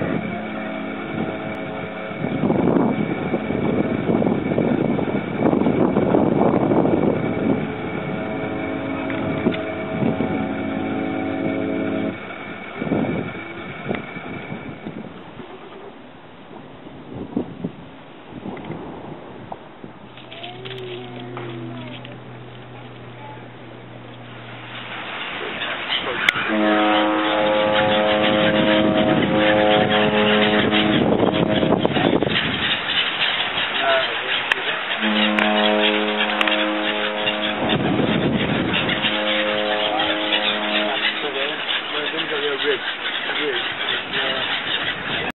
Thank you. rich.